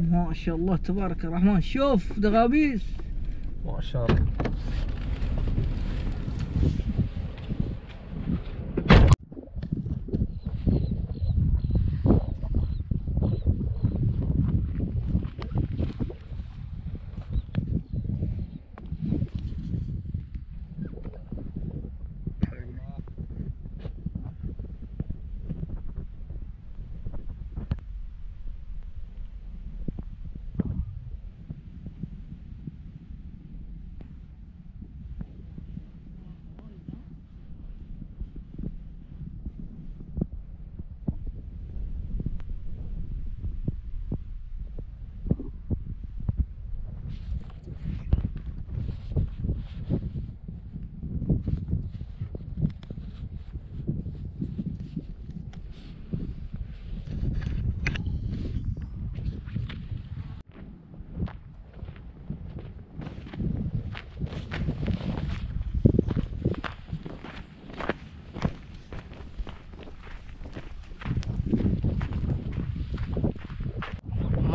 ما شاء الله تبارك الرحمن. شوف دغابيس. ما شاء الله.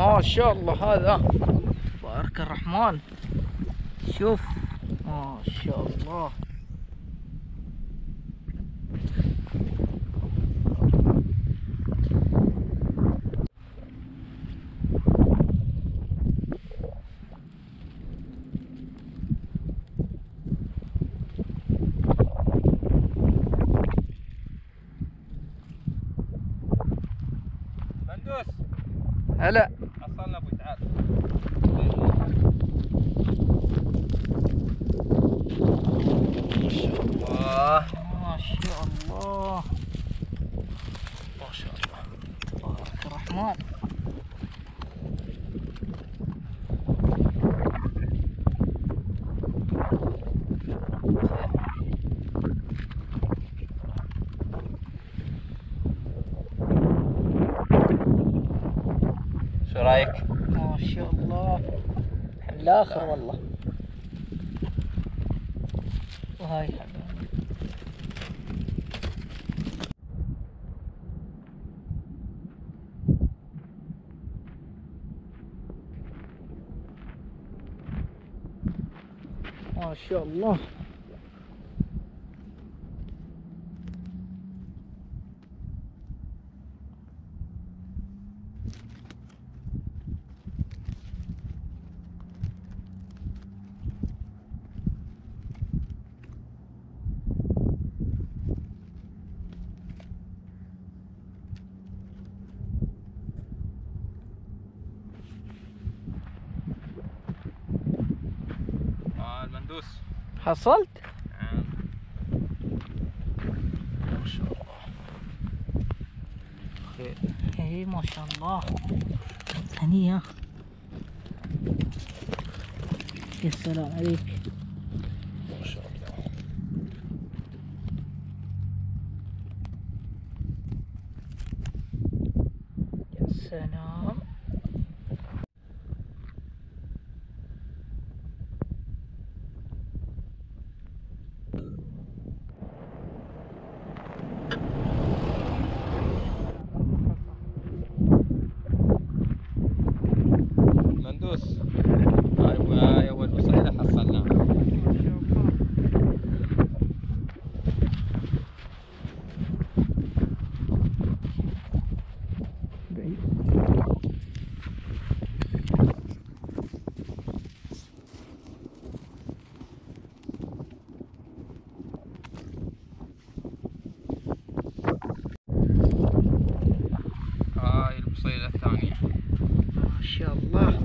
ما شاء الله هذا. تبارك الرحمن. شوف ما شاء الله. هلا. أبوي تعال ما شاء الله ما شاء الله. ما شاء الله. تبارك الرحمن. رأيك؟ ما شاء الله. الآخر والله. وهاي ما شاء الله. حصلت؟ نعم ما شاء الله خير. اي ما شاء الله. هنية يا سلام عليك. ما شاء الله يا سلام مندوس هاي هاي اول بصيله حصلناها ما شاء الله بعيد هاي الثانية ما شاء الله.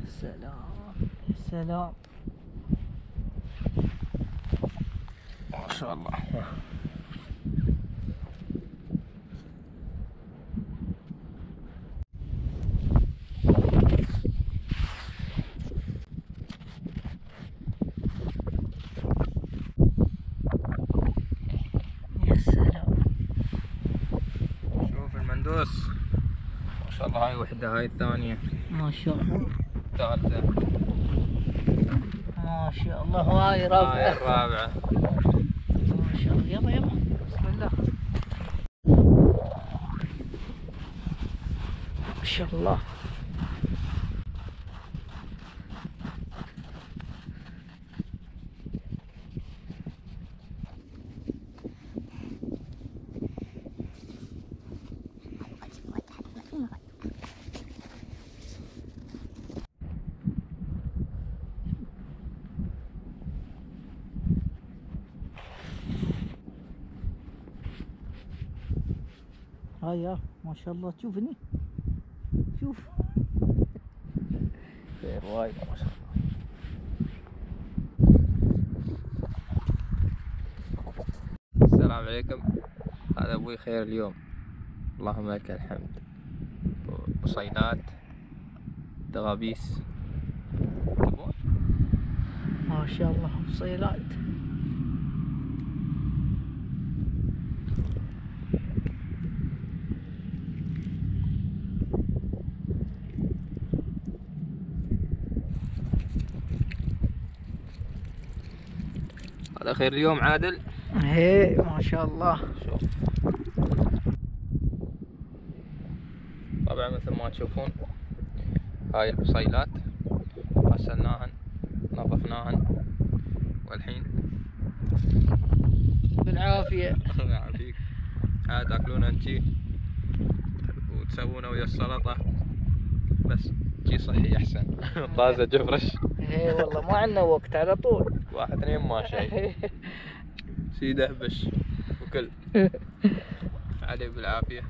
يا سلام. يا سلام ما شاء الله يا سلام شوف المندوس ما شاء الله هاي وحدة هاي الثانية. ما شاء الله. الثالثة. ما شاء الله. هاي هاي رابعة الرابعة. ما شاء الله. يلا يلا. بسم الله. ما شاء الله. هاي يا ما شاء الله. تشوفني؟ شوف. خير وايد. ما شاء الله. السلام عليكم. هذا أبوي خير اليوم. اللهم لك الحمد. بصينات دغابيس؟ ما شاء الله صيلات هذا خير اليوم عادل. هي ما شاء الله. شوف طبعا مثل ما تشوفون هاي البصيلات غسلناهن نظفناهن والحين بالعافية. الله يعافيك عاد تاكلونهن جي وتسوونه ويا السلطة. بس جي صحي أحسن. طازة جفرش. هي والله ما عندنا وقت على طول. واحد اثنين ما شيء سيده بش. وكل. علي بالعافية.